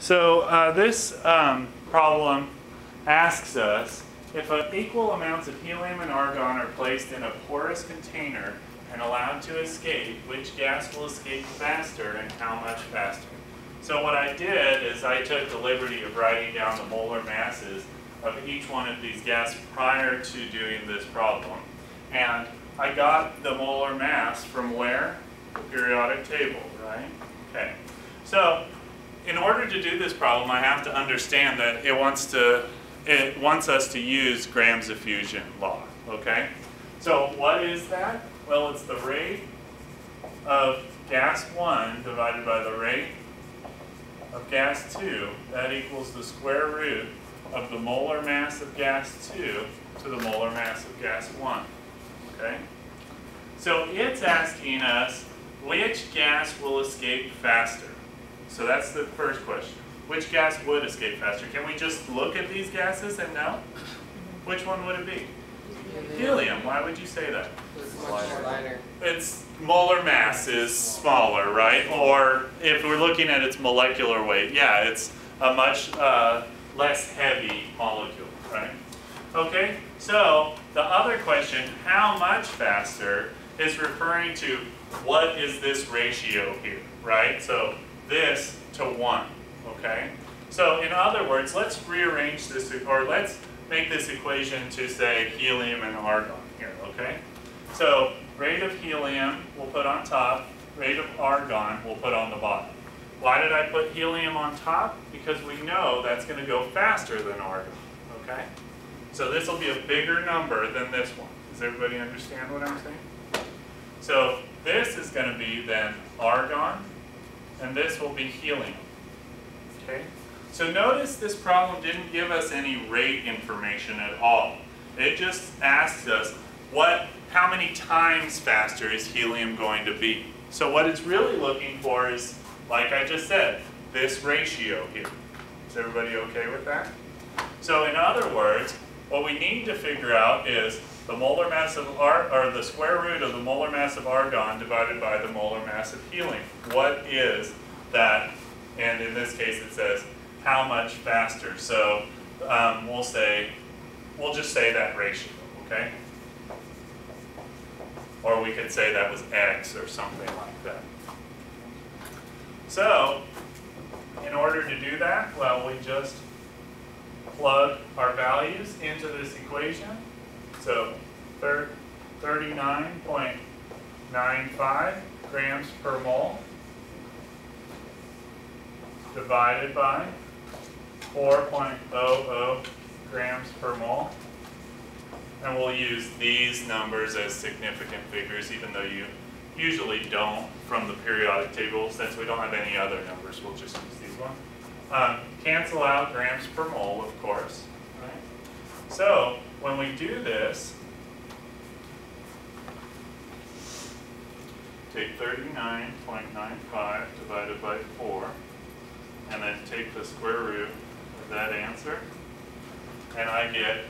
So uh, this um, problem asks us if equal amounts of helium and argon are placed in a porous container and allowed to escape, which gas will escape faster and how much faster? So what I did is I took the liberty of writing down the molar masses of each one of these gases prior to doing this problem. And I got the molar mass from where? The periodic table, right? Okay. So in order to do this problem, I have to understand that it wants to it wants us to use Graham's diffusion law, okay? So what is that? Well, it's the rate of gas 1 divided by the rate of gas 2. That equals the square root of the molar mass of gas 2 to the molar mass of gas 1, okay? So it's asking us which gas will escape faster. So that's the first question. Which gas would escape faster? Can we just look at these gases and know? Which one would it be? Helium. Why would you say that? It's much lighter. Its molar mass is smaller, right? Or if we're looking at its molecular weight, yeah, it's a much uh, less heavy molecule, right? Okay, so the other question, how much faster, is referring to what is this ratio here, right? So this to 1, okay? So in other words, let's rearrange this, or let's make this equation to say helium and argon here, okay? So rate of helium we'll put on top, rate of argon we'll put on the bottom. Why did I put helium on top? Because we know that's going to go faster than argon, okay? So this will be a bigger number than this one. Does everybody understand what I'm saying? So this is going to be then argon, and this will be helium. Okay? So notice this problem didn't give us any rate information at all. It just asks us what, how many times faster is helium going to be. So what it's really looking for is, like I just said, this ratio here. Is everybody okay with that? So in other words, what we need to figure out is the molar mass of ar or the square root of the molar mass of argon divided by the molar mass of helium. What is that, and in this case it says how much faster. So um, we'll say, we'll just say that ratio, okay? Or we could say that was x or something like that. So, in order to do that, well, we just plug our values into this equation. So, 39.95 grams per mole divided by 4.00 grams per mole. And we'll use these numbers as significant figures, even though you usually don't from the periodic table. Since we don't have any other numbers, we'll just use these ones. Um, cancel out grams per mole, of course. Right? So when we do this, take 39.95 divided by 4, and then take the square root of that answer, and I get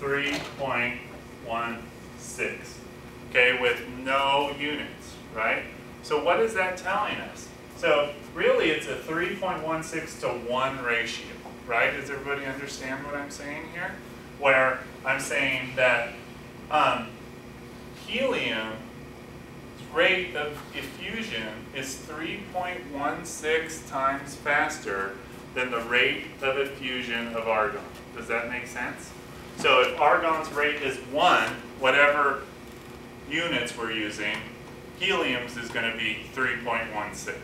3.16, okay, with no units, right? So what is that telling us? So really it's a 3.16 to 1 ratio, right? Does everybody understand what I'm saying here? Where I'm saying that um, helium rate of diffusion is 3.16 times faster than the rate of diffusion of argon. Does that make sense? So if argon's rate is 1, whatever units we're using, helium's is going to be 3.16. Does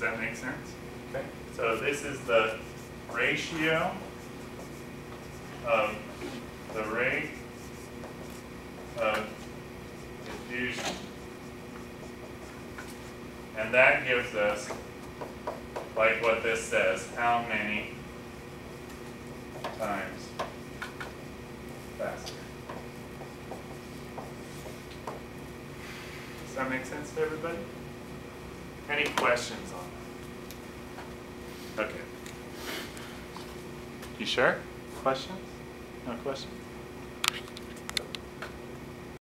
that make sense? Okay. So this is the ratio of the rate of diffusion. And that gives us, like what this says, how many times faster. Does that make sense to everybody? Any questions on that? Okay. You sure? Questions? No questions?